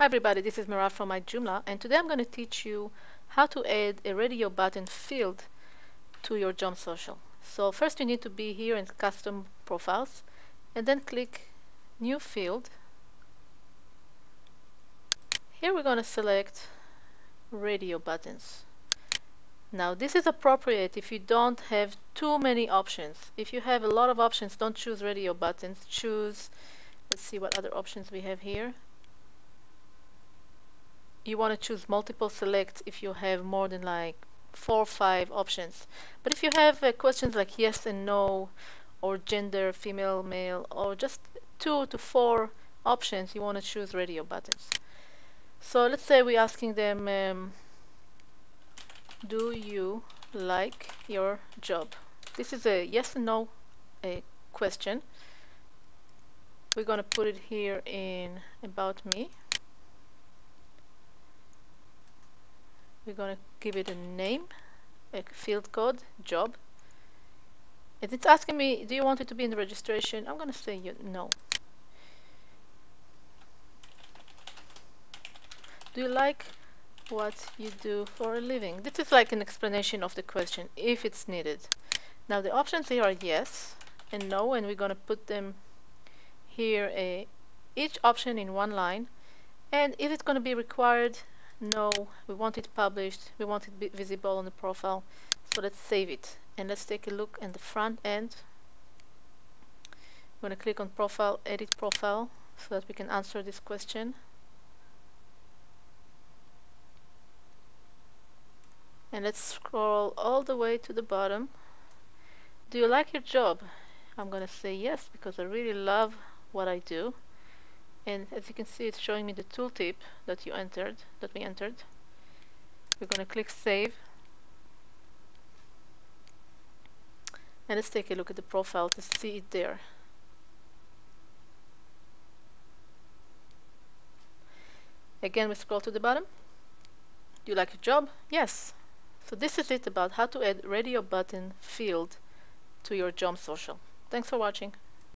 Hi everybody, this is Mirav from iJoomla and today I'm going to teach you how to add a radio button field to your JomSocial. So first you need to be here in custom profiles and then click new field. Here we're going to select radio buttons. Now this is appropriate if you don't have too many options. If you have a lot of options, don't choose radio buttons. Choose, let's see what other options we have here you want to choose multiple select if you have more than like four or five options. But if you have uh, questions like yes and no, or gender, female, male, or just two to four options, you want to choose radio buttons. So let's say we're asking them, um, do you like your job? This is a yes and no a question. We're going to put it here in about me. We're going to give it a name a field code job. And it's asking me do you want it to be in the registration? I'm going to say no. Do you like what you do for a living? This is like an explanation of the question if it's needed. Now the options here are yes and no and we're going to put them here a each option in one line. And if it's going to be required no we want it published. We want it visible on the profile. So let's save it. And let's take a look at the front end. I'm going to click on profile edit profile so that we can answer this question. And let's scroll all the way to the bottom. Do you like your job? I'm gonna say yes because I really love what I do and as you can see it's showing me the tooltip that you entered that we entered. We're going to click save. And let's take a look at the profile to see it there. Again we scroll to the bottom. Do you like your job? Yes. So this is it about how to add radio button field to your JomSocial. Thanks for watching